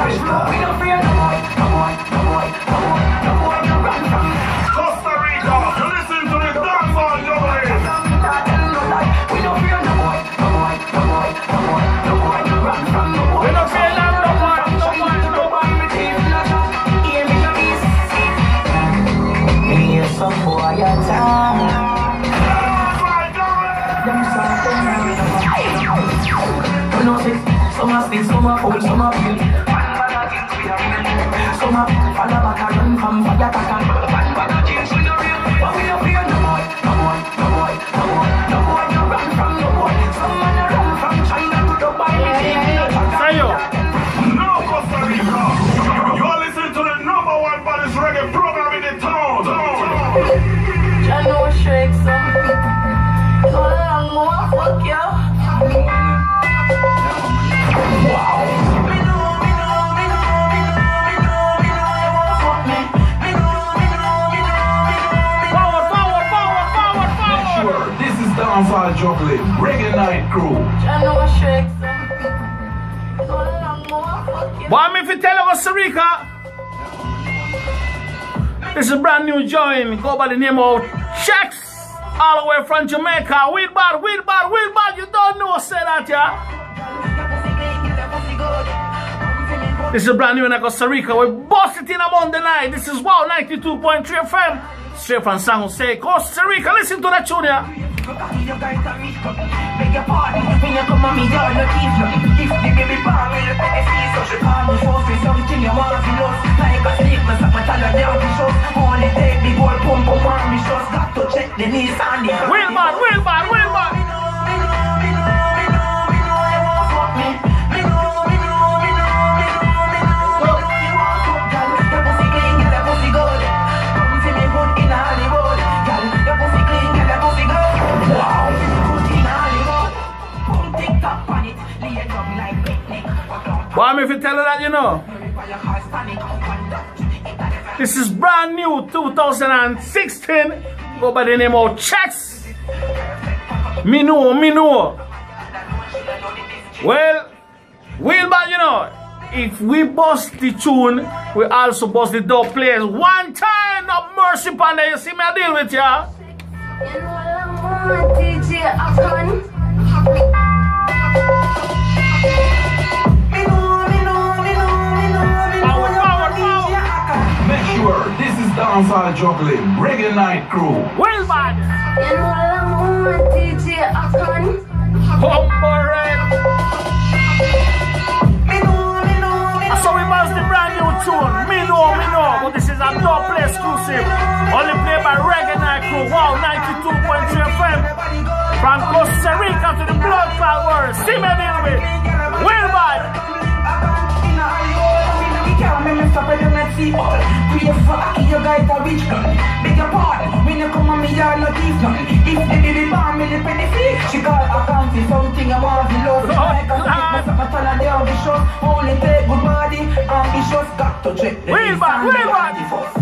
We don't fear no boy, no boy, no boy, no boy, no boy, no run from me. Costa Rica, you listen to the dancehall juggling. We don't fear no boy, no boy, no boy, no boy, no boy, no run from no boy. We don't fear none, no boy, no boy, no boy. Hear me, no east. Me hear some boy a town. Dancehall juggling. Them something You know, say, some are still, some are fool, some are real. Some are fall back and run from fire attack this is dancehall juggling, reggae night crew. I know shake some. So long, more fuck you. Boy, me if you tell you Costa Rica, this is a brand new joint. Go by the name of Shexxx. All the way from Jamaica. Weed bad, weed bad, weed bad. You don't know, say that, yeah? This is a brand new in Costa Rica. We bust it in a Monday night. This is WAO 92.3 FM. Straight from San Jose, Costa Rica. Listen to that tune, yeah? Beg Boy, me if you tell you that, you know. This is brand new 2016. Go by the name of Shexxx. Me know, me know. Well, well, but you know, if we bust the tune, we also bust the dubplates. One time, no mercy that. You see me, I deal with ya. This is dancehall juggling, reggae night crew. Well, bad. DJ Acon. Humble red. So we bust the brand new tune. Me know, me know. But this is a dubplate exclusive. Only played by Reggae Night Crew. WAO, 92.3 FM. From Costa Rica to the blood clot world. See me deal with. Well, bad. Beg your pardon, when you come on me yard, no teeth nothing. If the baby bomb me, the penny fee, she call account for something I want to love. Like a stick, mess up my talent, they all the shows. Only take good body, and shows got to check the Real bad, real bad.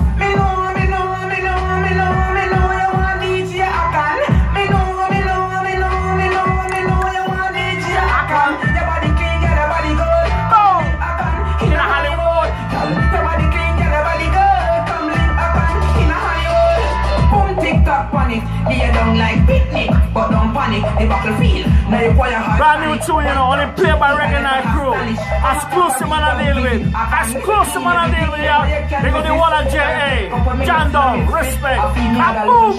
Like picnic, but don't panic. The battlefield, now you fire hard. Brand new tune, you know, only played by Night Crew. Exclusive man I deal with. Exclusive man I deal with, yeah. They go the one at J.A. John Dog, respect. I feel me, Kaboom.